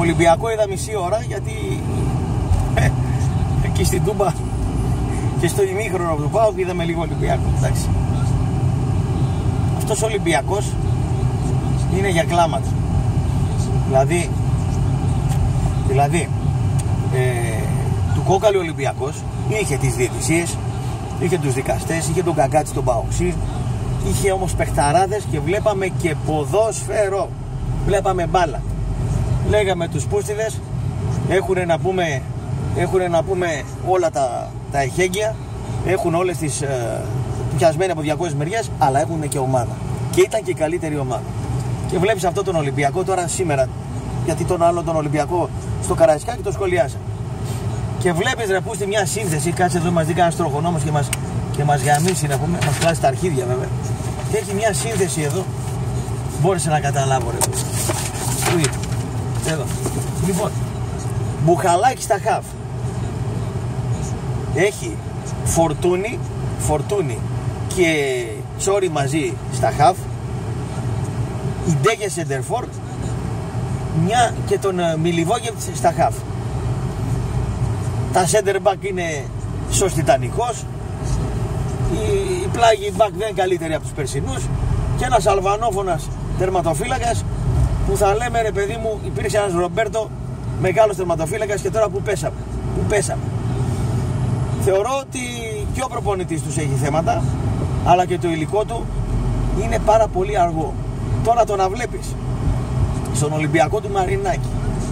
Ολυμπιακό είδα μισή ώρα γιατί ε, εκεί στην Τούμπα και στο ημίχρονο του πάω είδαμε λίγο Ολυμπιακό. Εντάξει. Αυτός ο Ολυμπιακός είναι για κλάματα. Δηλαδή, δηλαδή ε, του κόκαλου Ολυμπιακός είχε τις διαιτησίες, είχε τους δικαστές, είχε τον Καγκάτσι τον Παοξή, είχε όμως παιχταράδες και βλέπαμε και ποδόσφαιρο. Βλέπαμε μπάλα. Λέγαμε τους πούστιδες, έχουν να πούμε, έχουν να πούμε όλα τα, τα εχέγγυα, έχουν όλες τις ε, πιασμένοι από 200 μεριές, αλλά έχουν και ομάδα. Και ήταν και η καλύτερη ομάδα. Και βλέπεις αυτό τον Ολυμπιακό τώρα σήμερα, γιατί τον άλλο τον Ολυμπιακό στο Καραϊσκάκι το σχολιάσα. Και βλέπεις ρε πούστη μια σύνθεση, κάτσε εδώ μας δει κανένας τροχονόμος και μας, και μας γαμίσει να πούμε, μας κλάσει τα αρχίδια βέβαια. Και έχει μια σύνθεση εδώ, μπόρεσε να καταλάβω ρε. Πού είναι, εδώ. Λοιπόν, μπουχαλάκι στα χαφ. Έχει φορτούνι, φορτούνι και τσόρι μαζί στα χαφ. Η Ντέγε Σεντερφόρ, μια και τον ε, Μιλιβόγεβτ στα χαφ. Τα center back είναι σως Τιτανικός. Η, η πλάγη back δεν είναι καλύτερη από τους περσινούς. Και ένας αλβανόφωνας τερματοφύλακας που θα λέμε ρε παιδί μου υπήρξε ένας Ρομπέρτο μεγάλος τερματοφύλακας και τώρα που πέσαμε. Που πέσαμε. Θεωρώ ότι και ο προπονητής τους έχει θέματα αλλά και το υλικό του είναι πάρα πολύ αργό. Τώρα το να βλέπεις στον Ολυμπιακό του Μαρινάκη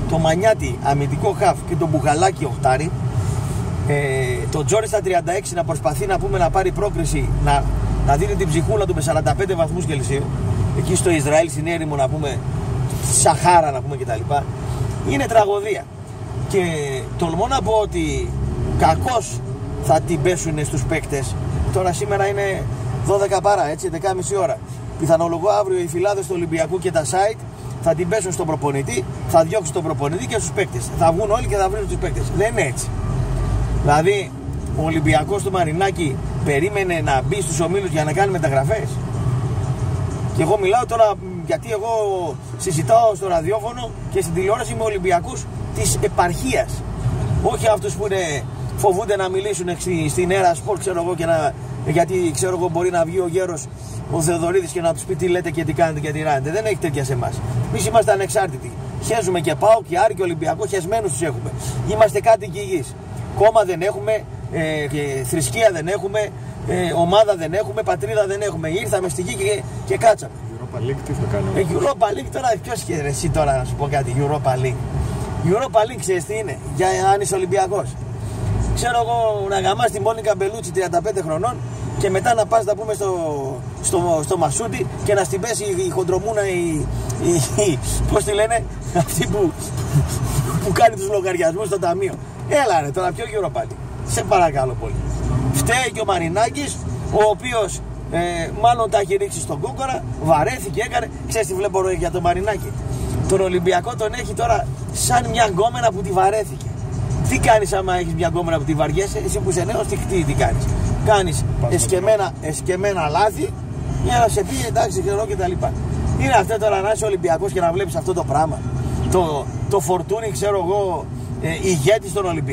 το Μανιάτι αμυντικό χαφ και τον Μπουχαλάκι οχτάρι ε, το Τζόρις στα 36 να προσπαθεί να πούμε να πάρει πρόκριση να, να δίνει την ψυχούλα του με 45 βαθμούς Κελσίου εκεί στο Ισραήλ στην έρημο να πούμε Σαχάρα να πούμε κτλ είναι τραγωδία και τολμώ να πω ότι κακώς θα την πέσουν στους παίκτες τώρα σήμερα είναι 12 παρά έτσι 10.30 ώρα πιθανολογώ αύριο οι φυλάδες του Ολυμπιακού και τα site θα την πέσουν στον προπονητή, θα διώξουν τον προπονητή και στους παίκτες. Θα βγουν όλοι και θα βρουν τους παίκτες. Δεν είναι έτσι. Δηλαδή, ο Ολυμπιακός του Μαρινάκη περίμενε να μπει στους ομίλους για να κάνει μεταγραφές. Και εγώ μιλάω τώρα γιατί εγώ συζητάω στο ραδιόφωνο και στην τηλεόραση με Ολυμπιακούς της επαρχίας. Όχι αυτούς που είναι, φοβούνται να μιλήσουν στην αίρα σπορ, ξέρω εγώ, και να, γιατί ξέρω εγώ μπορεί να βγει ο γέρος ο Θεοδωρίδης και να τους πει τι λέτε και τι κάνετε και τι ράνετε. Δεν έχει τέτοια σε εμάς. Εμείς είμαστε ανεξάρτητοι. Χέζουμε και πάω και Άρη και Ολυμπιακό, χεσμένους τους έχουμε. Είμαστε κάτι υγιείς. Κόμμα δεν έχουμε, ε, και θρησκεία δεν έχουμε, ε, ομάδα δεν έχουμε, πατρίδα δεν έχουμε. Ήρθαμε στη γη και, και κάτσαμε. Europa League τι θα κάνουμε. Ε, Europa League τώρα, ποιος και εσύ τώρα να σου πω κάτι, Europa League. Europa League ξέρεις τι είναι, για αν είσαι Ολυμπιακός. Ξέρω εγώ να γαμάς τη Μόνικα Μπελούτσι 35 χρονών και μετά να πας να πούμε στο, στο, στο Μασούτι και να στην πέσει η, η χοντρομούνα η, η, η, πώς τη λένε αυτή που, που κάνει τους λογαριασμούς στο ταμείο έλα ρε τώρα πιο γύρω πάλι σε παρακαλώ πολύ φταίει και ο Μαρινάκης ο οποίος ε, μάλλον τα έχει ρίξει στον κόκορα βαρέθηκε έκανε ξέρεις τι βλέπω για τον Μαρινάκη τον Ολυμπιακό τον έχει τώρα σαν μια γκόμενα που τη βαρέθηκε τι κάνεις άμα έχεις μια γκόμενα που τη βαριέσαι εσύ που είσαι νέος τι, τι, τι κάνεις; Κάνεις εσκεμένα, εσκεμένα λάθη για να σε πει εντάξει και και τα λοιπά. Είναι αυτό τώρα να είσαι Ολυμπιακός και να βλέπεις αυτό το πράγμα. Το, το φορτούνι, ξέρω εγώ, ε, ηγέτης των Ολυμπιακών.